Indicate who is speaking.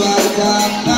Speaker 1: like that.